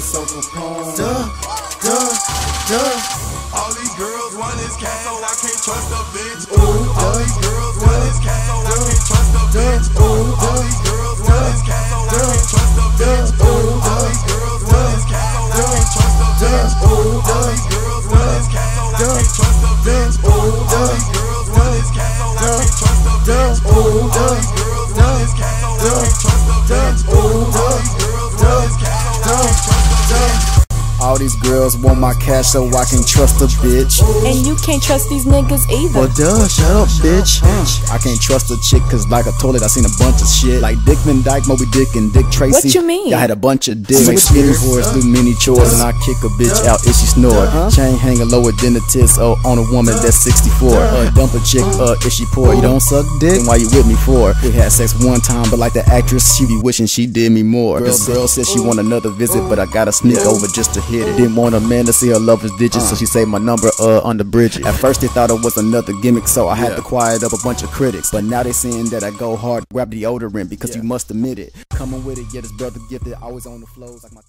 it's so Capone. Duh, duh, duh. All these girls want this cat, so I can't trust a bitch. Ooh, All these girls want this cat, so I can't trust a bitch. Ooh, All these girls want this cat, so I can't trust a bitch. Ooh, All these girls want this cat, so I can't trust a bitch. Ooh, All these girls want this cat, so I can't trust a bitch. Ooh, All these girls want this cat, so I can't trust a bitch. All these girls want my cash so I can trust a bitch. And you can't trust these niggas either. Well, duh, shut up, bitch. I can't trust a chick cause like a toilet, I seen a bunch of shit. Like Dick Van Dyke, Moby Dick, and Dick Tracy. What you mean? I had a bunch of dicks. Make skinny boys do many chores and I kick a bitch out if she snore. Chain hanging lower than the tits oh, on a woman that's 64. Uh, dump a chick uh, if she poor. You don't suck dick? Then why you with me for? We had sex one time, but like the actress, she be wishing she did me more. Girl, girl said she want another visit, but I gotta sneak over just to hit it. Didn't want a man to see her lover's digits, so she saved my number uh on the bridge. At first they thought it was another gimmick, so I had to quiet up a bunch of critics. But now they saying that I go hard, grab deodorant because you must admit it. Coming with it, yeah, this brother gifted, always on the flows like my.